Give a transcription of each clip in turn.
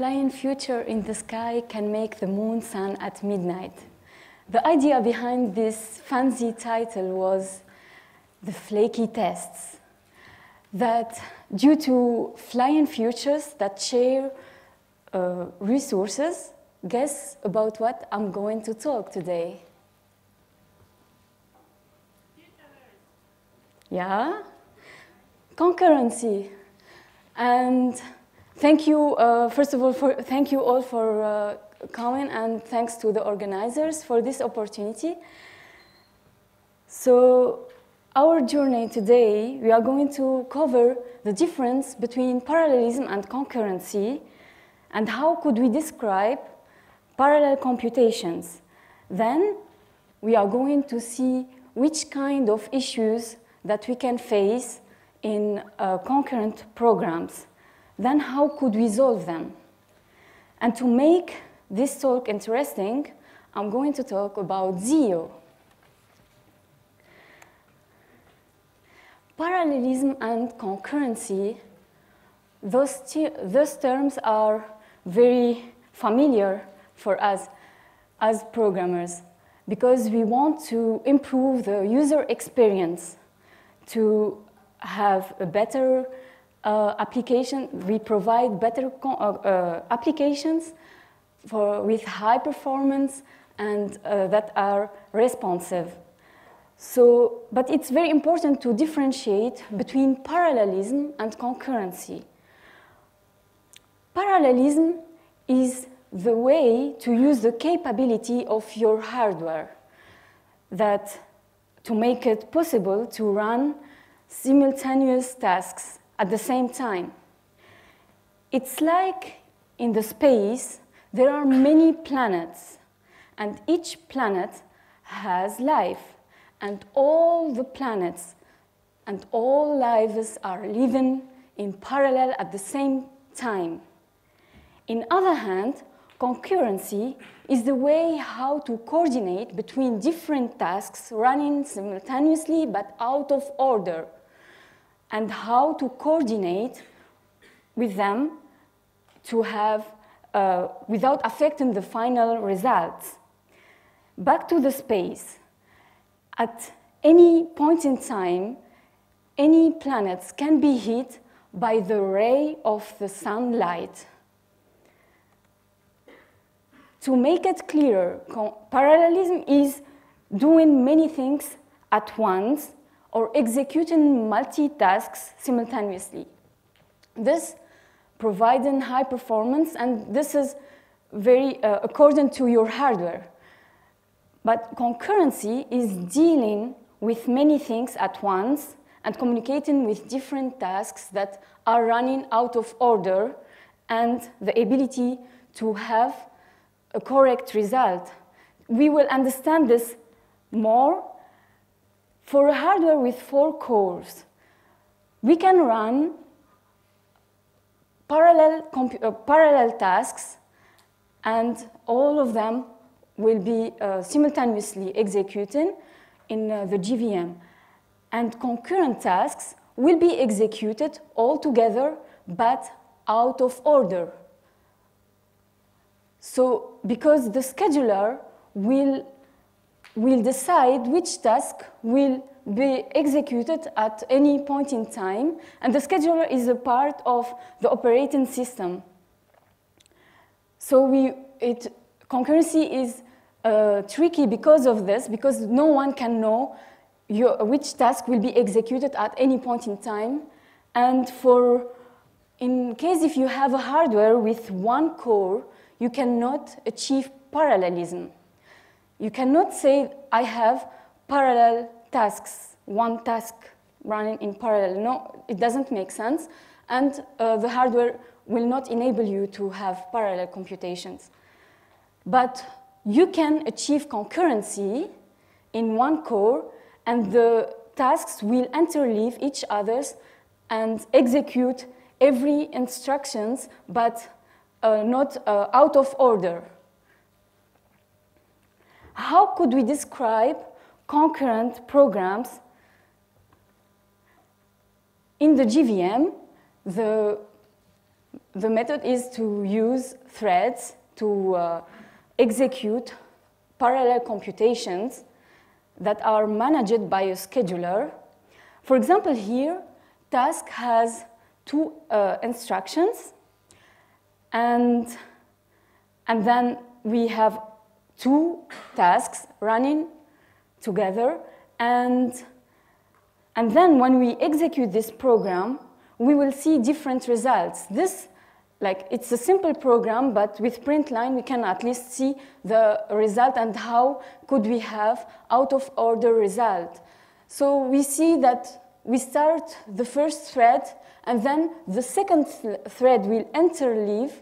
flying future in the sky can make the moon sun at midnight. The idea behind this fancy title was the flaky tests. That due to flying futures that share uh, resources, guess about what I'm going to talk today. Yeah? Concurrency. And thank you, uh, first of all, for, thank you all for uh, coming and thanks to the organizers for this opportunity. So our journey today, we are going to cover the difference between parallelism and concurrency and how could we describe parallel computations. Then we are going to see which kind of issues that we can face in uh, concurrent programs. Then how could we solve them? And to make this talk interesting, I'm going to talk about ZIO. Parallelism and concurrency, those, those terms are very familiar for us as programmers because we want to improve the user experience to have a better uh, application. We provide better uh, uh, applications for, with high performance and uh, that are responsive. So, but it's very important to differentiate between parallelism and concurrency. Parallelism is the way to use the capability of your hardware that to make it possible to run simultaneous tasks at the same time. It's like in the space, there are many planets, and each planet has life, and all the planets and all lives are living in parallel at the same time. In other hand, concurrency is the way how to coordinate between different tasks running simultaneously but out of order and how to coordinate with them to have, uh, without affecting the final results. Back to the space. At any point in time, any planets can be hit by the ray of the sunlight. To make it clearer, parallelism is doing many things at once or executing multi-tasks simultaneously. This providing high performance, and this is very uh, according to your hardware. But concurrency is dealing with many things at once and communicating with different tasks that are running out of order and the ability to have a correct result. We will understand this more for a hardware with four cores, we can run parallel, uh, parallel tasks and all of them will be uh, simultaneously executing in uh, the JVM. And concurrent tasks will be executed all together but out of order. So because the scheduler will will decide which task will be executed at any point in time, and the scheduler is a part of the operating system. So we, it, concurrency is uh, tricky because of this, because no one can know your, which task will be executed at any point in time. And for, in case if you have a hardware with one core, you cannot achieve parallelism. You cannot say, I have parallel tasks, one task running in parallel. No, it doesn't make sense. And uh, the hardware will not enable you to have parallel computations. But you can achieve concurrency in one core, and the tasks will interleave each other's and execute every instructions, but uh, not uh, out of order how could we describe concurrent programs in the JVM? The the method is to use threads to uh, execute parallel computations that are managed by a scheduler. For example, here, task has two uh, instructions, and, and then we have two tasks running together, and, and then when we execute this program, we will see different results. This, like, it's a simple program, but with print line, we can at least see the result and how could we have out of order result. So we see that we start the first thread, and then the second th thread will interleave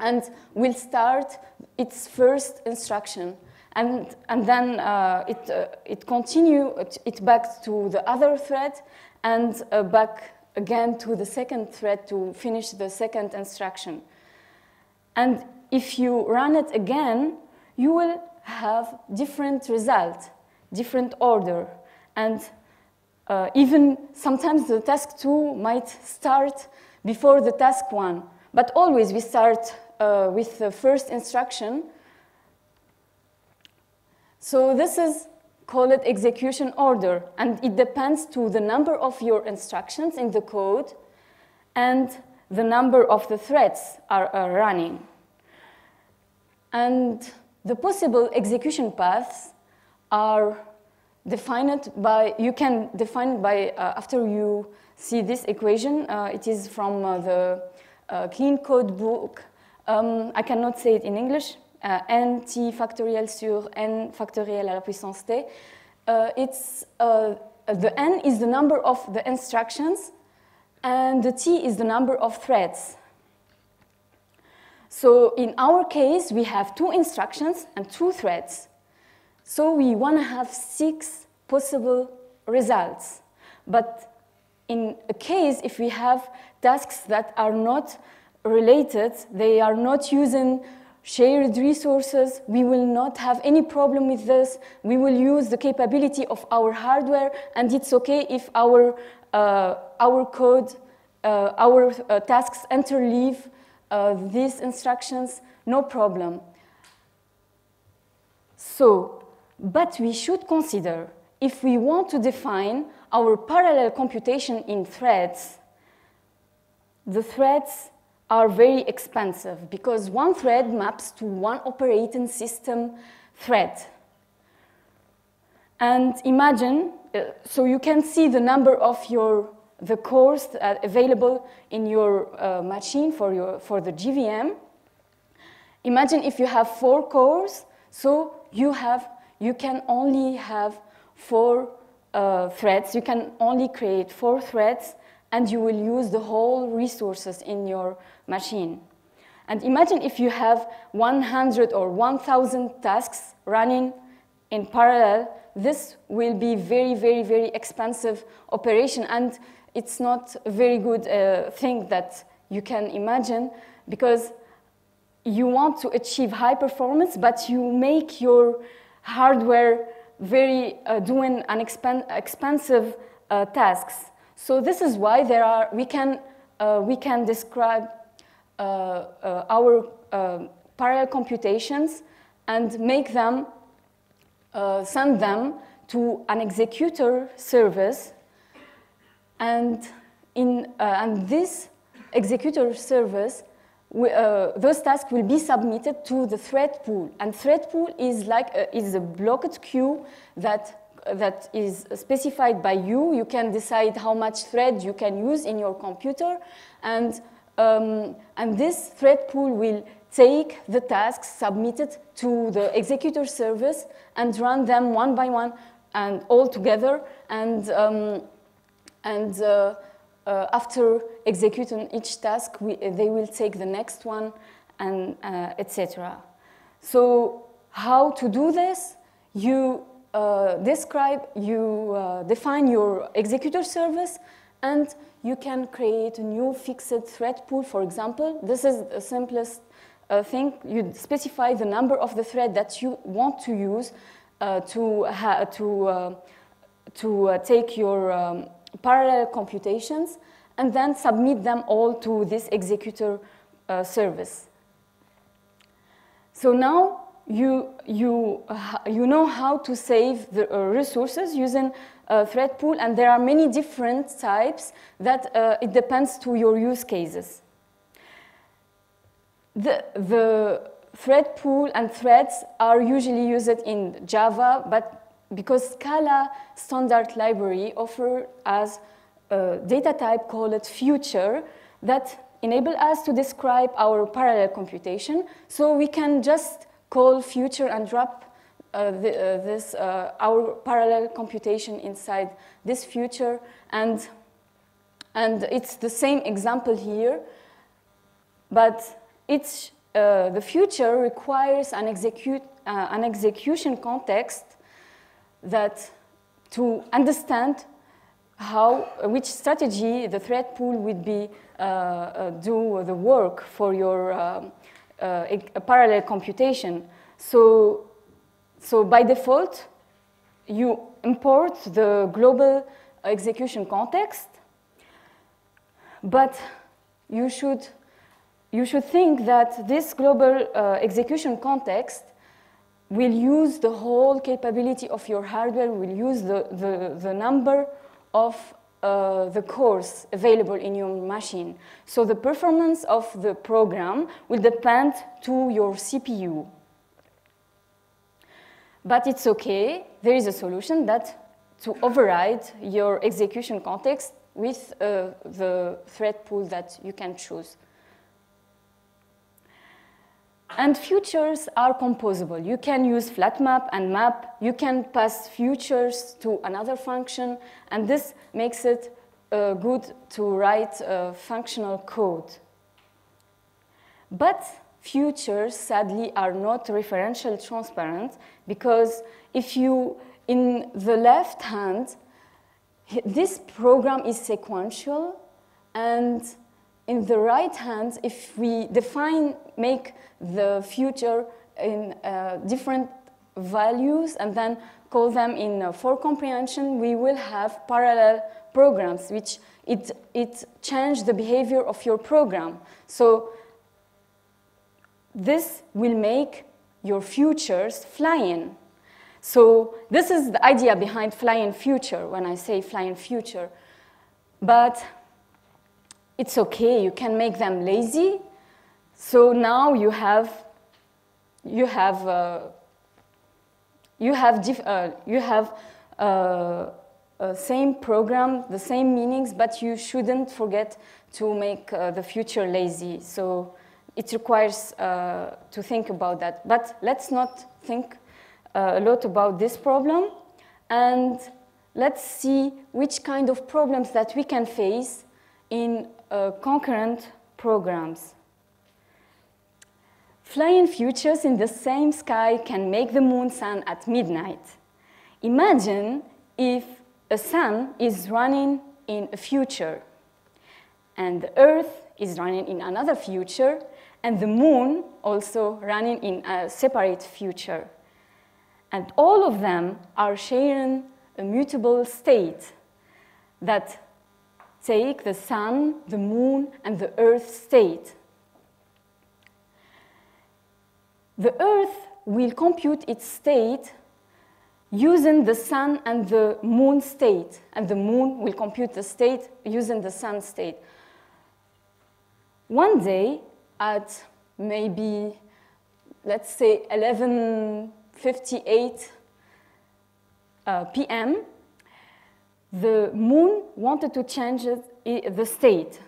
and will start its first instruction. And, and then uh, it, uh, it continue it, it back to the other thread and uh, back again to the second thread to finish the second instruction. And if you run it again, you will have different result, different order. And uh, even sometimes the task two might start before the task one. But always we start uh, with the first instruction. So this is call it execution order, and it depends to the number of your instructions in the code and the number of the threads are, are running. And the possible execution paths are defined by, you can define by, uh, after you see this equation, uh, it is from uh, the uh, clean code book. Um, I cannot say it in English, uh, n t factoriel sur n factoriel à la puissance t. Uh, it's, uh, the n is the number of the instructions, and the t is the number of threads. So in our case, we have two instructions and two threads. So we want to have six possible results. But in a case, if we have tasks that are not related, they are not using shared resources. We will not have any problem with this. We will use the capability of our hardware, and it's okay if our, uh, our code, uh, our uh, tasks interleave uh, these instructions, no problem. So, but we should consider if we want to define our parallel computation in threads, the threads are very expensive because one thread maps to one operating system thread. And imagine, uh, so you can see the number of your, the cores uh, available in your uh, machine for, your, for the JVM. Imagine if you have four cores, so you, have, you can only have four uh, threads. You can only create four threads and you will use the whole resources in your machine. And imagine if you have 100 or 1,000 tasks running in parallel, this will be very, very, very expensive operation. And it's not a very good uh, thing that you can imagine because you want to achieve high performance, but you make your hardware very uh, doing an expen expensive uh, tasks. So this is why there are, we can, uh, we can describe uh, uh, our uh, parallel computations and make them, send them to an executor service. And, in, and this executor service we, uh, those tasks will be submitted to the thread pool. And thread pool is like a, is a blocked queue that that is specified by you. You can decide how much thread you can use in your computer. And, um, and this thread pool will take the tasks submitted to the executor service and run them one by one and all together. And, um, and uh, uh, after executing each task, we, they will take the next one and uh, etc. So how to do this? You describe, you uh, define your executor service, and you can create a new fixed thread pool, for example. This is the simplest uh, thing. You specify the number of the thread that you want to use uh, to, to, uh, to uh, take your um, parallel computations, and then submit them all to this executor uh, service. So now you, you, you know how to save the uh, resources using thread pool, and there are many different types that uh, it depends to your use cases. The, the thread pool and threads are usually used in Java, but because Scala standard library offer us a data type called future that enable us to describe our parallel computation. So we can just call future and drop uh, the, uh, this, uh, our parallel computation inside this future. And, and it's the same example here, but it's, uh, the future requires an, execute, uh, an execution context that to understand how, which strategy the thread pool would be uh, do the work for your um, uh, parallel computation. So, so by default, you import the global execution context, but you should, you should think that this global uh, execution context will use the whole capability of your hardware, will use the, the, the number of uh, the cores available in your machine. So the performance of the program will depend to your CPU. But it's okay, there is a solution that to override your execution context with uh, the thread pool that you can choose. And futures are composable. You can use flat map and map. You can pass futures to another function, and this makes it uh, good to write uh, functional code. But futures, sadly, are not referential transparent because if you, in the left hand, this program is sequential, and in the right hand, if we define, make the future in uh, different values and then call them in uh, for comprehension, we will have parallel programs which it, it change the behavior of your program. So this will make your futures flying. So this is the idea behind flying future when I say flying future. But it's okay, you can make them lazy. So now you have, you have, uh, you have, uh, you have uh, same program, the same meanings, but you shouldn't forget to make uh, the future lazy. So it requires uh, to think about that. But let's not think uh, a lot about this problem, and let's see which kind of problems that we can face in uh, concurrent programs. Flying futures in the same sky can make the moon sun at midnight. Imagine if a sun is running in a future, and the Earth is running in another future, and the moon also running in a separate future. And all of them are sharing a mutable state that take the sun, the moon, and the earth state. The earth will compute its state using the sun and the moon state, and the moon will compute the state using the sun state. One day at maybe, let's say 11.58 uh, p.m., the moon wanted to change the state.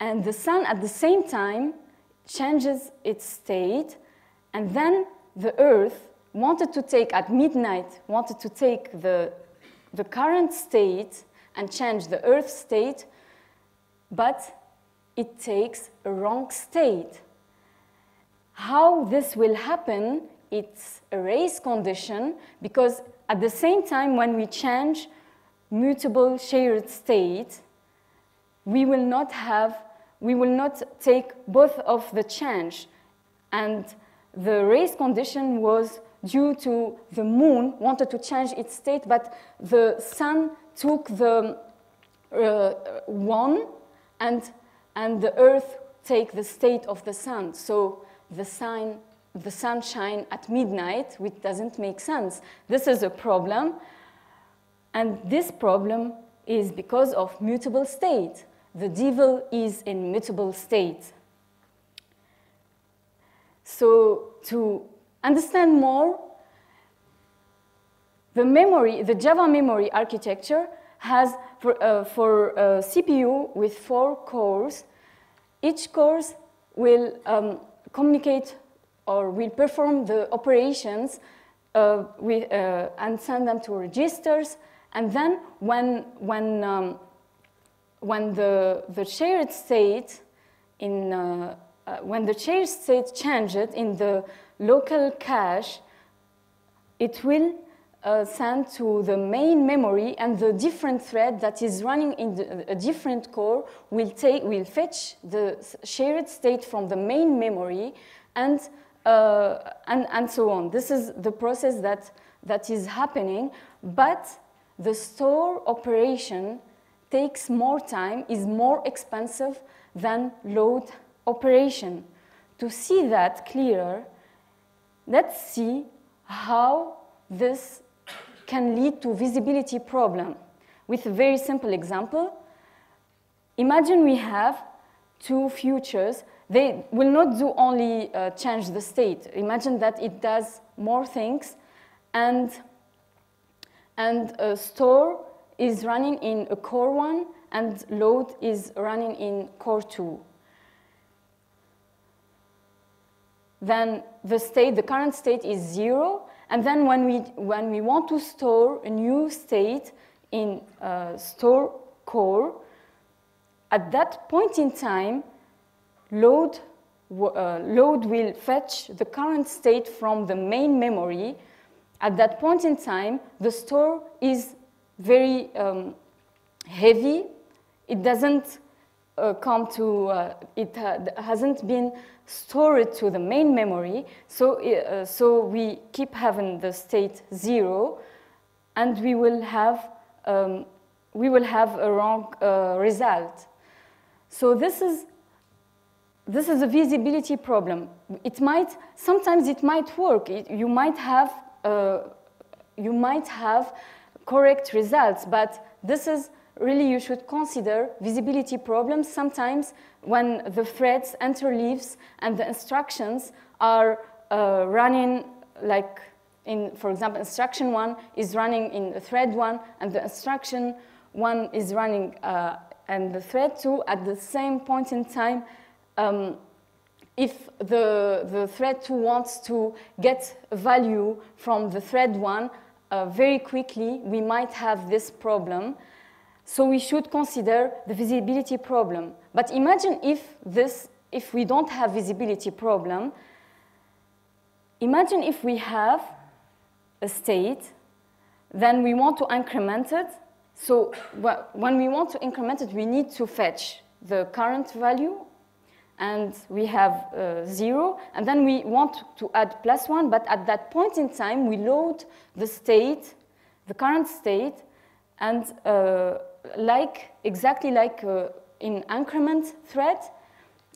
And the sun at the same time changes its state. And then the earth wanted to take, at midnight, wanted to take the, the current state and change the earth state, but it takes a wrong state. How this will happen, it's a race condition because at the same time when we change mutable shared state, we will not have, we will not take both of the change. And the race condition was due to the moon wanted to change its state, but the sun took the uh, one and, and the Earth take the state of the sun. So the sun, the sunshine at midnight, which doesn't make sense. This is a problem. And this problem is because of mutable state. The devil is in mutable state. So to understand more, the memory, the Java memory architecture has for, uh, for a CPU with four cores, each core will um, communicate or will perform the operations uh, with, uh, and send them to registers. And then when, when, um, when the, the shared state in, uh, uh, when the shared state changes in the local cache, it will uh, send to the main memory and the different thread that is running in the, a different core will, take, will fetch the shared state from the main memory and, uh, and, and so on. This is the process that, that is happening, but the store operation takes more time, is more expensive than load operation. To see that clearer, let's see how this can lead to visibility problem. With a very simple example, imagine we have two futures. They will not do only uh, change the state. Imagine that it does more things and, and store is running in a core one and load is running in core two. Then the state, the current state is zero and then when we, when we want to store a new state in store core, at that point in time, load, uh, load will fetch the current state from the main memory. At that point in time, the store is very um, heavy. It doesn't uh, come to, uh, it hasn't been stored to the main memory. So, uh, so we keep having the state zero, and we will have, um, we will have a wrong uh, result. So this is, this is a visibility problem. It might, sometimes it might work. It, you might have, you might have correct results, but this is really you should consider visibility problems sometimes when the threads interleaves and the instructions are uh, running like in, for example, instruction one is running in the thread one and the instruction one is running uh, and the thread two at the same point in time um, if the, the thread 2 wants to get value from the thread 1 uh, very quickly, we might have this problem. So we should consider the visibility problem. But imagine if this, if we don't have visibility problem, imagine if we have a state, then we want to increment it. So when we want to increment it, we need to fetch the current value, and we have uh, zero, and then we want to add plus one, but at that point in time, we load the state, the current state, and uh, like exactly like uh, in increment thread,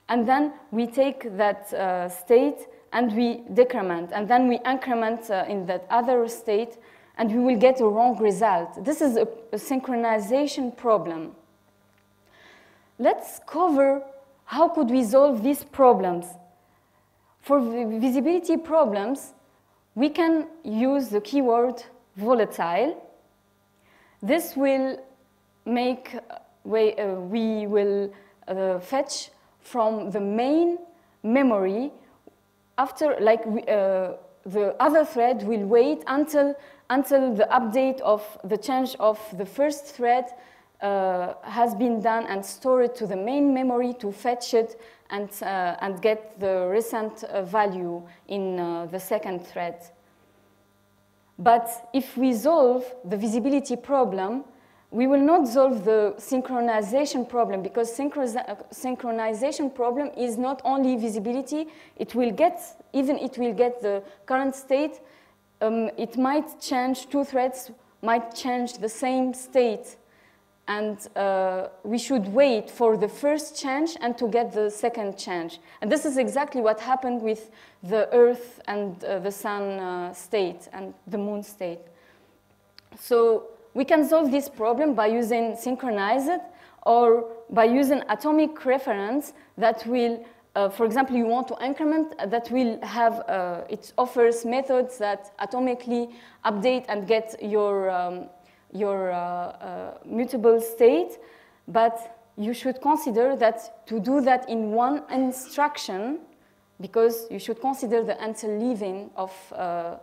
and then we take that uh, state and we decrement, and then we increment uh, in that other state, and we will get a wrong result. This is a, a synchronization problem. Let's cover how could we solve these problems. For visibility problems, we can use the keyword volatile. This will make we, uh, we will uh, fetch from the main memory after like uh, the other thread will wait until until the update of the change of the first thread uh, has been done and stored to the main memory to fetch it and, uh, and get the recent uh, value in the second thread. But if we solve the visibility problem, we will not solve the synchronization problem because synchronization problem is not only visibility, it will get, even it will get the current state, um, it might change, two threads might change the same state and uh, we should wait for the first change and to get the second change. And this is exactly what happened with the Earth and uh, the Sun uh, state and the Moon state. So we can solve this problem by using synchronized or by using atomic reference that will, uh, for example, you want to increment that will have, uh, it offers methods that atomically update and get your um, your uh, uh, mutable state, but you should consider that to do that in one instruction, because you should consider the interleaving of uh,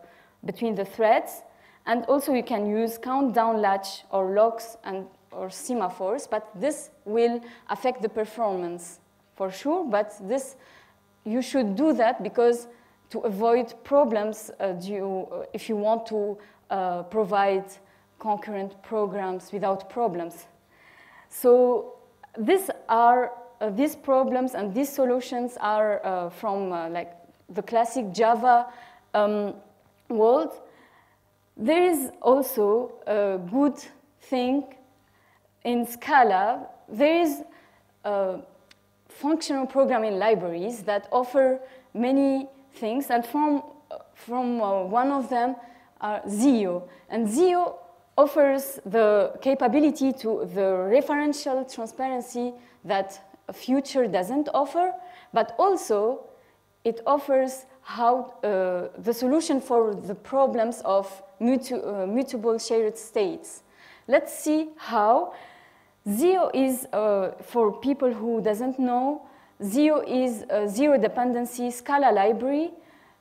between the threads, and also you can use countdown latch or locks and or semaphores, but this will affect the performance for sure, but this you should do that because to avoid problems uh, due, uh, if you want to uh, provide concurrent programs without problems. So these are uh, these problems and these solutions are uh, from uh, like the classic Java um, world. There is also a good thing in Scala. There is uh, functional programming libraries that offer many things, and from from uh, one of them are Zio. And Zio offers the capability to the referential transparency that future doesn't offer, but also it offers how uh, the solution for the problems of mutu uh, mutable shared states. Let's see how. Zio is, uh, for people who doesn't know, Zio is a zero dependency Scala library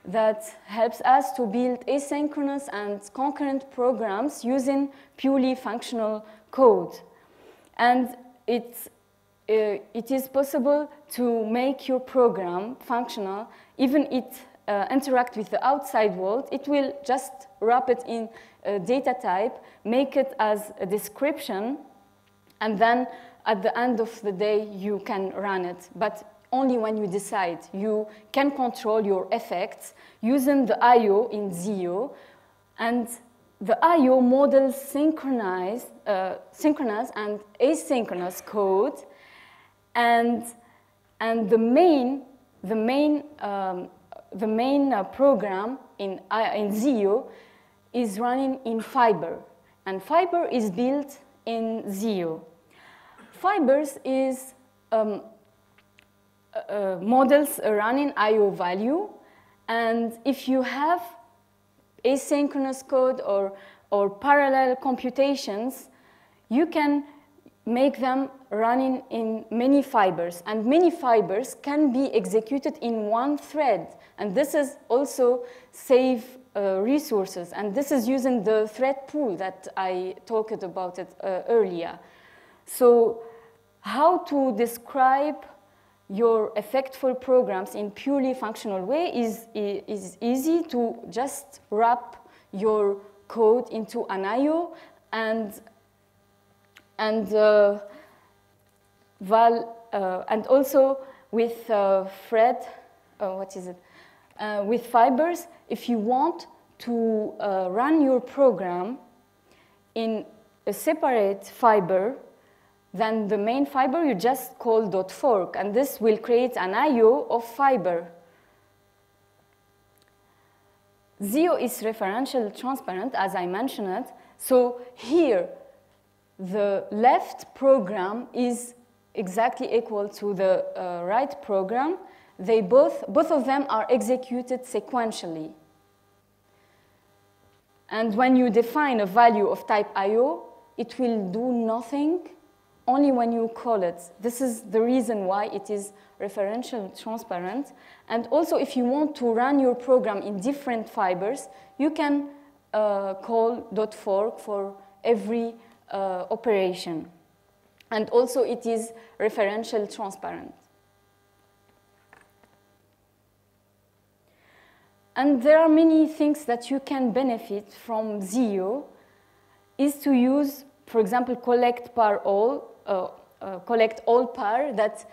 that helps us to build asynchronous and concurrent programs using purely functional code. And it's, uh, it is possible to make your program functional, even it uh, interact with the outside world, it will just wrap it in a data type, make it as a description, and then at the end of the day, you can run it. But only when you decide. You can control your effects using the I.O. in Zio, and the I.O. models synchronize, uh, synchronous and asynchronous code, and, and the main, the main, um, the main uh, program in, uh, in Zio is running in Fiber, and Fiber is built in Zio. Fibers is um, uh, models running I.O. value. And if you have asynchronous code or, or parallel computations, you can make them running in many fibers. And many fibers can be executed in one thread. And this is also save uh, resources. And this is using the thread pool that I talked about it uh, earlier. So how to describe your effectful programs in purely functional way is, is easy to just wrap your code into an IO and, and, uh, val, uh, and also with uh, Fred, uh, what is it? Uh, with fibers, if you want to uh, run your program in a separate fiber, then the main fiber you just call dot fork, and this will create an IO of fiber. Zio is referential transparent, as I mentioned it. So here, the left program is exactly equal to the uh, right program. They both, both of them are executed sequentially. And when you define a value of type IO, it will do nothing only when you call it. This is the reason why it is referential transparent. And also, if you want to run your program in different fibers, you can uh, call .fork for every uh, operation. And also, it is referential transparent. And there are many things that you can benefit from Zio is to use, for example, collect par all Uh, uh, collect all par that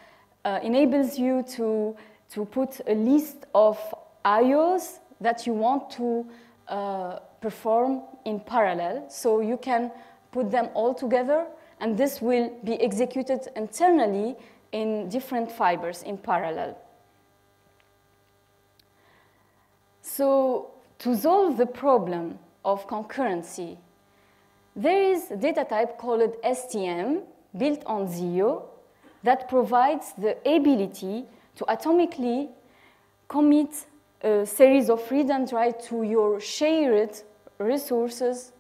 uh, enables you to, to put a list of IOs that you want to uh, perform in parallel. So you can put them all together and this will be executed internally in different fibers in parallel. So to solve the problem of concurrency, there is a data type called STM built on Zio that provides the ability to atomically commit a series of read and write to your shared resources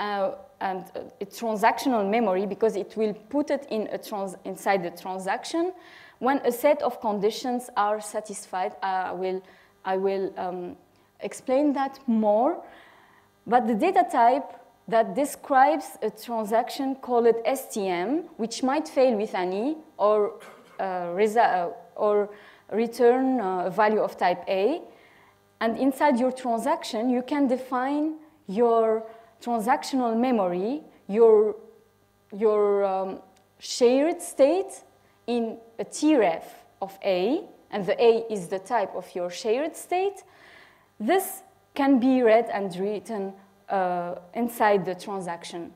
uh, and uh, transactional memory because it will put it in a trans inside the transaction when a set of conditions are satisfied. I will, I will um, explain that more. But the data type that describes a transaction called STM, which might fail with an E or, uh, uh, or return uh, a value of type A. And inside your transaction, you can define your transactional memory, your, your um, shared state in a TREF of A, and the A is the type of your shared state. This can be read and written uh, inside the transaction.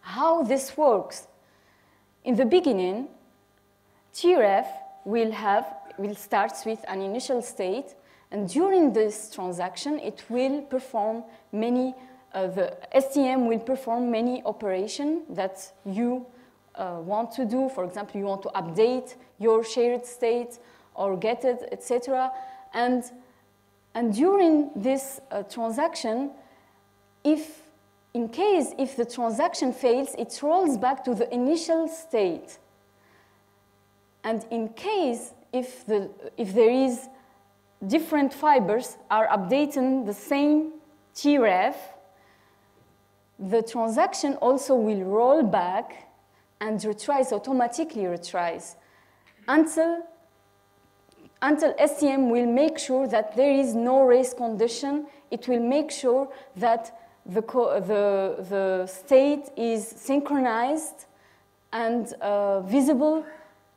How this works? In the beginning, TREF will have will start with an initial state, and during this transaction, it will perform many. Uh, the STM will perform many operations that you uh, want to do. For example, you want to update your shared state or get it, etc. And and during this uh, transaction, if in case if the transaction fails, it rolls back to the initial state. And in case if, the, if there is different fibers are updating the same TREF, the transaction also will roll back and retries, automatically retries, until, until STM will make sure that there is no race condition. It will make sure that the, the, the state is synchronized and uh, visible.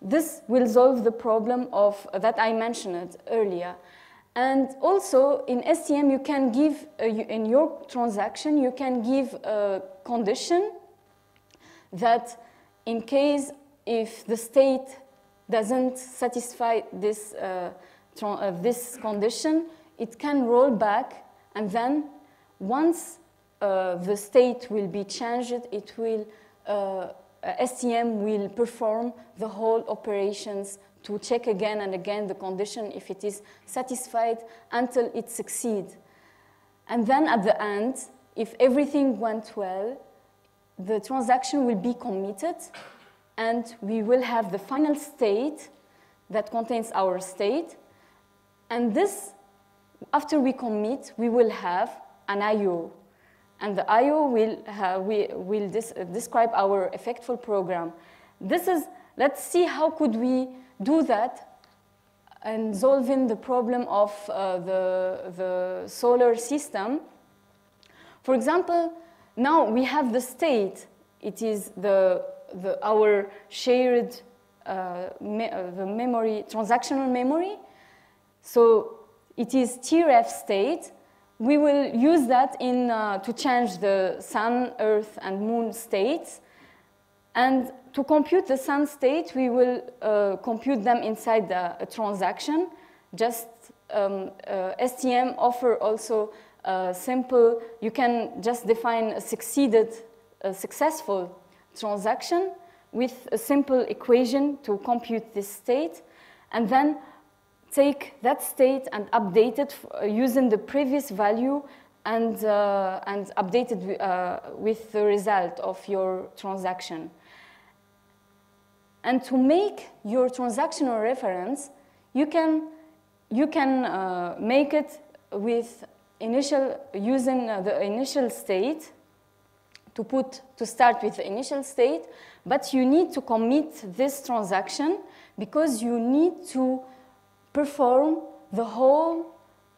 This will solve the problem of uh, that I mentioned earlier. And also in STM, you can give, uh, in your transaction, you can give a condition that in case if the state doesn't satisfy this, uh, uh, this condition, it can roll back and then once the state will be changed, it will, uh, STM will perform the whole operations to check again and again the condition if it is satisfied until it succeeds. And then at the end, if everything went well, the transaction will be committed and we will have the final state that contains our state. And this, after we commit, we will have an IO. And the IO will, we, will uh, describe our effectful program. This is, let's see how could we do that and solving the problem of uh, the, the solar system. For example, now we have the state. It is the, the, our shared uh, me, uh, the memory, transactional memory. So it is TREF state we will use that in, uh, to change the sun, earth, and moon states. And to compute the sun state, we will uh, compute them inside the, a transaction. Just um, uh, STM offer also a simple, you can just define a succeeded, a successful transaction with a simple equation to compute this state. And then take that state and update it uh, using the previous value and, uh, and update it uh, with the result of your transaction. And to make your transactional reference, you can, you can uh, make it with initial, using uh, the initial state to put, to start with the initial state, but you need to commit this transaction because you need to perform the whole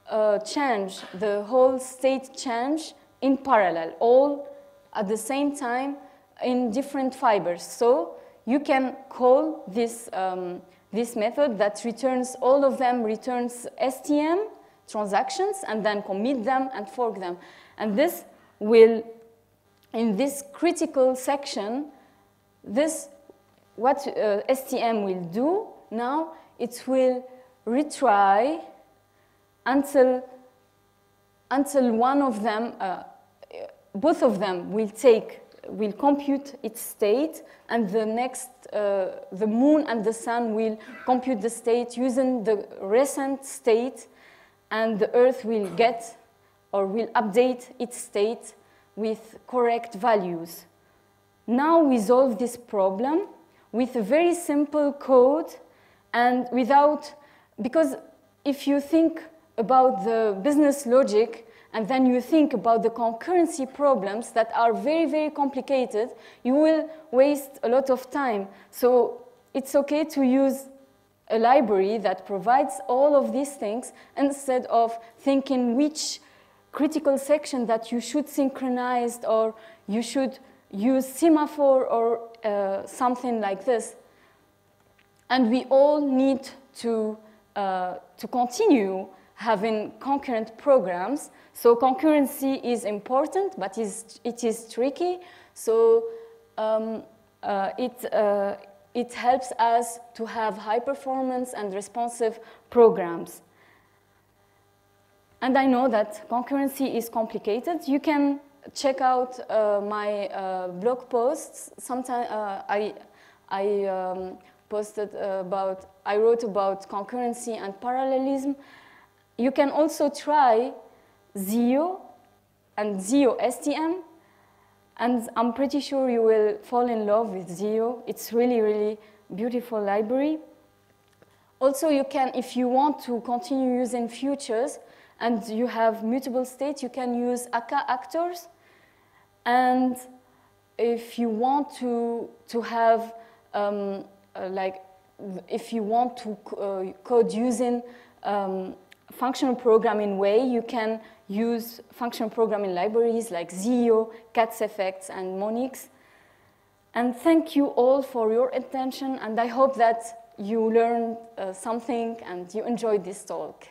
uh, change, the whole state change in parallel, all at the same time in different fibers. So you can call this, um, this method that returns, all of them returns STM transactions and then commit them and fork them. And this will, in this critical section, this, what uh, STM will do now, it will retry until, until one of them, uh, both of them will take, will compute its state, and the next, uh, the moon and the sun will compute the state using the recent state, and the Earth will get or will update its state with correct values. Now we solve this problem with a very simple code and without, because if you think about the business logic and then you think about the concurrency problems that are very, very complicated, you will waste a lot of time. So it's okay to use a library that provides all of these things instead of thinking which critical section that you should synchronize or you should use semaphore or uh, something like this. And we all need to, to continue having concurrent programs. So concurrency is important, but is, it is tricky. So um, uh, it, uh, it helps us to have high performance and responsive programs. And I know that concurrency is complicated. You can check out uh, my uh, blog posts. Sometimes uh, I, I um, posted about, I wrote about concurrency and parallelism. You can also try Zio and Zio STM. And I'm pretty sure you will fall in love with Zio. It's really, really beautiful library. Also, you can, if you want to continue using futures and you have mutable state, you can use Akka actors. And if you want to, to have, um, like, if you want to uh, code using um, functional programming way, you can use functional programming libraries like Zio, Cats Effect, and Monix. And thank you all for your attention, and I hope that you learned uh, something and you enjoyed this talk.